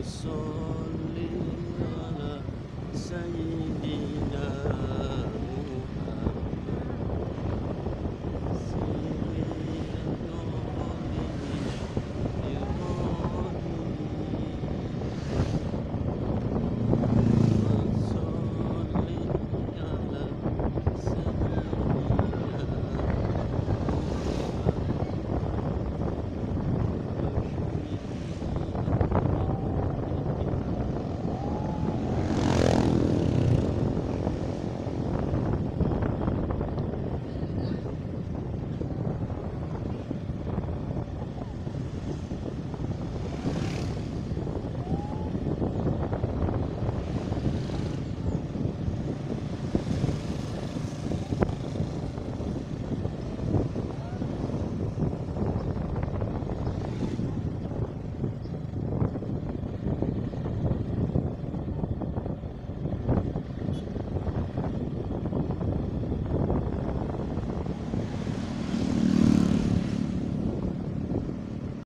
وصل على سيدنا